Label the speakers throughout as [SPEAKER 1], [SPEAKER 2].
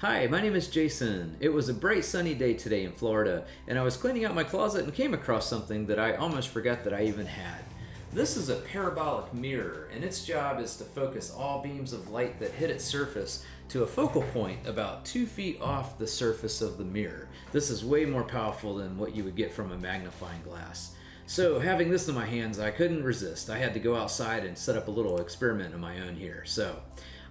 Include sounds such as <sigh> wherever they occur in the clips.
[SPEAKER 1] Hi, my name is Jason. It was a bright sunny day today in Florida, and I was cleaning out my closet and came across something that I almost forgot that I even had. This is a parabolic mirror, and its job is to focus all beams of light that hit its surface to a focal point about two feet off the surface of the mirror. This is way more powerful than what you would get from a magnifying glass. So having this in my hands, I couldn't resist. I had to go outside and set up a little experiment of my own here. So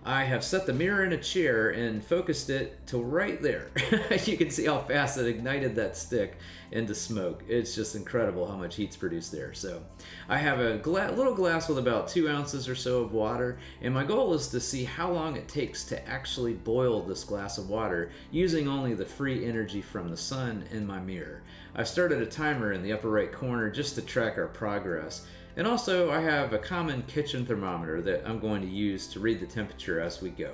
[SPEAKER 1] I have set the mirror in a chair and focused it to right there. <laughs> you can see how fast it ignited that stick into smoke. It's just incredible how much heat's produced there. So I have a gla little glass with about two ounces or so of water, and my goal is to see how long it takes to actually boil this glass of water using only the free energy from the sun in my mirror. I've started a timer in the upper right corner just to track our progress. And also I have a common kitchen thermometer that I'm going to use to read the temperature as we go.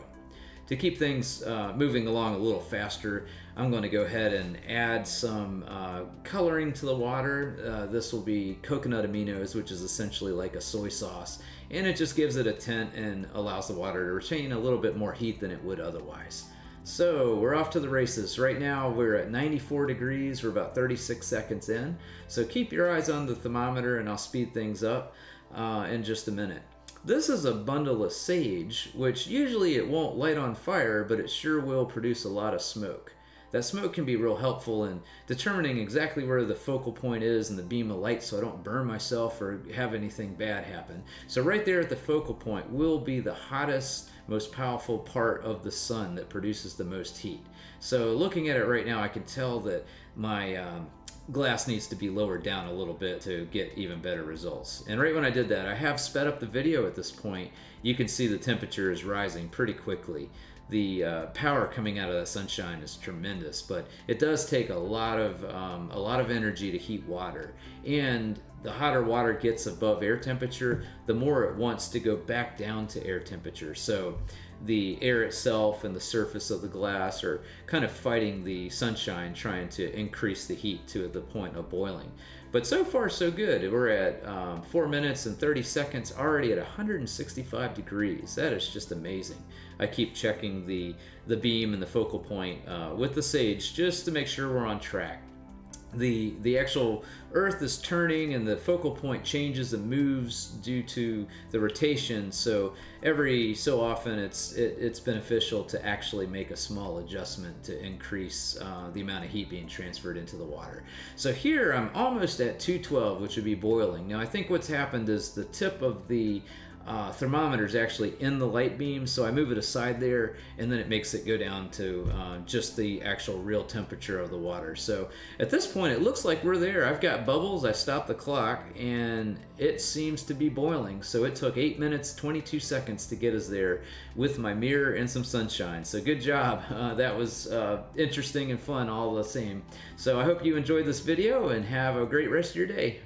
[SPEAKER 1] To keep things uh, moving along a little faster, I'm going to go ahead and add some uh, coloring to the water. Uh, this will be coconut aminos, which is essentially like a soy sauce, and it just gives it a tint and allows the water to retain a little bit more heat than it would otherwise. So we're off to the races. Right now we're at 94 degrees. We're about 36 seconds in. So keep your eyes on the thermometer and I'll speed things up uh, in just a minute. This is a bundle of sage, which usually it won't light on fire, but it sure will produce a lot of smoke. That smoke can be real helpful in determining exactly where the focal point is in the beam of light so I don't burn myself or have anything bad happen. So right there at the focal point will be the hottest, most powerful part of the sun that produces the most heat. So looking at it right now, I can tell that my um, glass needs to be lowered down a little bit to get even better results. And right when I did that, I have sped up the video at this point. You can see the temperature is rising pretty quickly. The uh, power coming out of the sunshine is tremendous, but it does take a lot of um, a lot of energy to heat water. And the hotter water gets above air temperature, the more it wants to go back down to air temperature. So the air itself and the surface of the glass are kind of fighting the sunshine, trying to increase the heat to the point of boiling. But so far, so good. We're at um, 4 minutes and 30 seconds, already at 165 degrees. That is just amazing. I keep checking the, the beam and the focal point uh, with the Sage just to make sure we're on track the the actual earth is turning and the focal point changes and moves due to the rotation. So every so often it's it, it's beneficial to actually make a small adjustment to increase uh, the amount of heat being transferred into the water. So here I'm almost at 212 which would be boiling. Now I think what's happened is the tip of the uh, thermometer is actually in the light beam. So I move it aside there and then it makes it go down to uh, just the actual real temperature of the water. So at this point it looks like we're there. I've got bubbles. I stopped the clock and it seems to be boiling. So it took 8 minutes 22 seconds to get us there with my mirror and some sunshine. So good job. <laughs> Uh, that was uh, interesting and fun all the same. So I hope you enjoyed this video and have a great rest of your day